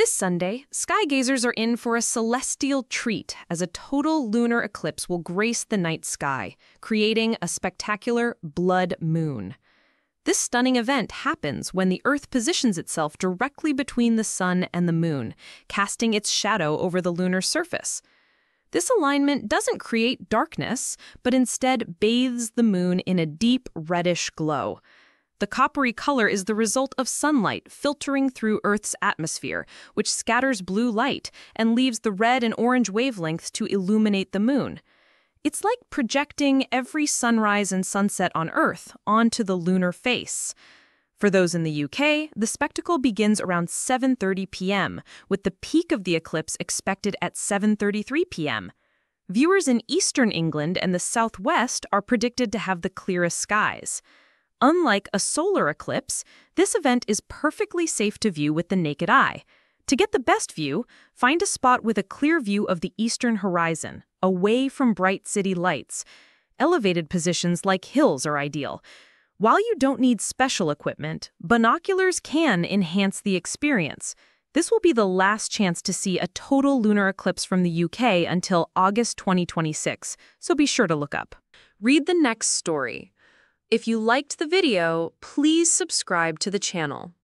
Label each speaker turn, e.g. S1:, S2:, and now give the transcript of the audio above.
S1: This Sunday, sky gazers are in for a celestial treat as a total lunar eclipse will grace the night sky, creating a spectacular blood moon. This stunning event happens when the Earth positions itself directly between the Sun and the Moon, casting its shadow over the lunar surface. This alignment doesn't create darkness, but instead bathes the Moon in a deep reddish glow. The coppery color is the result of sunlight filtering through Earth's atmosphere, which scatters blue light and leaves the red and orange wavelengths to illuminate the moon. It's like projecting every sunrise and sunset on Earth onto the lunar face. For those in the UK, the spectacle begins around 7:30 p.m., with the peak of the eclipse expected at 7:33 p.m. Viewers in eastern England and the southwest are predicted to have the clearest skies. Unlike a solar eclipse, this event is perfectly safe to view with the naked eye. To get the best view, find a spot with a clear view of the eastern horizon, away from bright city lights. Elevated positions like hills are ideal. While you don't need special equipment, binoculars can enhance the experience. This will be the last chance to see a total lunar eclipse from the UK until August 2026, so be sure to look up. Read the next story. If you liked the video, please subscribe to the channel.